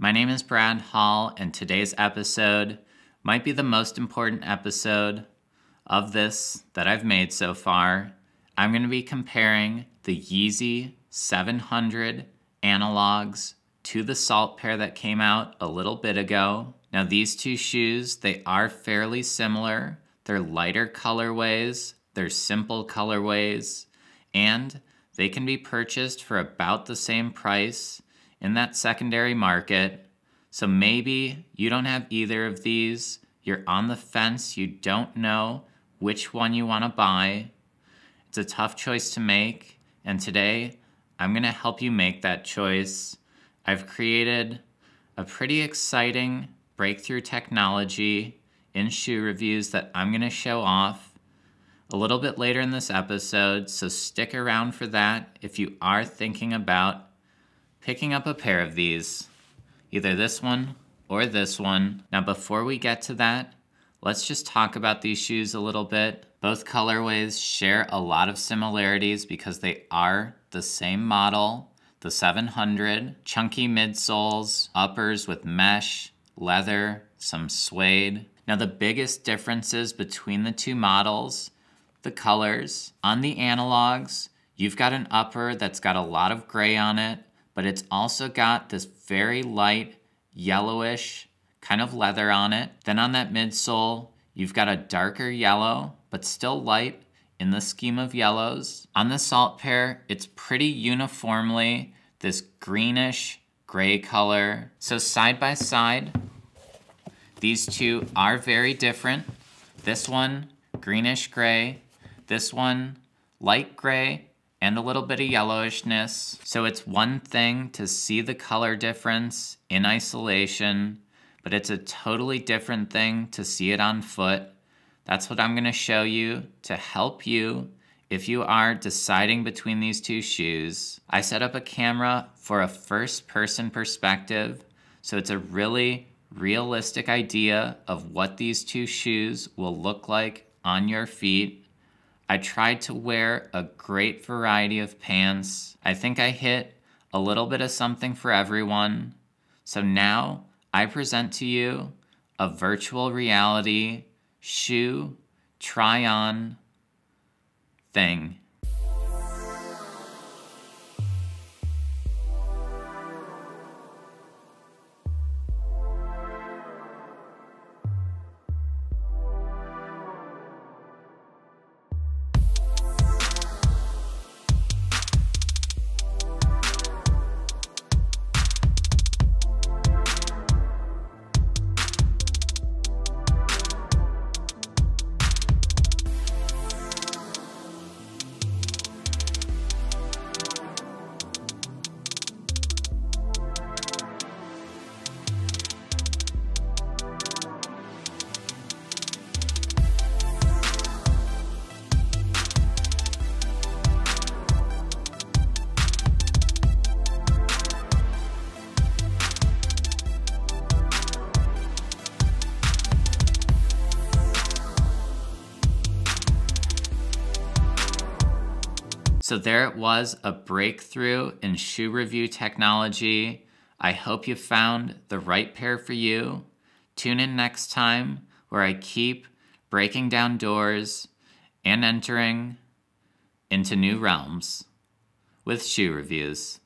My name is Brad Hall, and today's episode might be the most important episode of this that I've made so far. I'm going to be comparing the Yeezy 700 analogs to the salt pair that came out a little bit ago. Now, these two shoes, they are fairly similar. They're lighter colorways, they're simple colorways, and they can be purchased for about the same price in that secondary market. So maybe you don't have either of these, you're on the fence, you don't know which one you want to buy. It's a tough choice to make, and today I'm going to help you make that choice. I've created a pretty exciting breakthrough technology in shoe reviews that I'm going to show off a little bit later in this episode, so stick around for that if you are thinking about picking up a pair of these, either this one or this one. Now, before we get to that, let's just talk about these shoes a little bit. Both colorways share a lot of similarities because they are the same model. The 700, chunky midsoles, uppers with mesh, leather, some suede. Now, the biggest differences between the two models the colors. On the analogs, you've got an upper that's got a lot of gray on it, but it's also got this very light yellowish kind of leather on it. Then on that midsole, you've got a darker yellow, but still light in the scheme of yellows. On the salt pair, it's pretty uniformly this greenish gray color. So side by side, these two are very different. This one, greenish gray. This one, light gray and a little bit of yellowishness. So it's one thing to see the color difference in isolation, but it's a totally different thing to see it on foot. That's what I'm gonna show you to help you if you are deciding between these two shoes. I set up a camera for a first person perspective, so it's a really realistic idea of what these two shoes will look like on your feet. I tried to wear a great variety of pants. I think I hit a little bit of something for everyone. So now I present to you a virtual reality shoe try on thing. So there it was, a breakthrough in shoe review technology. I hope you found the right pair for you. Tune in next time where I keep breaking down doors and entering into new realms with shoe reviews.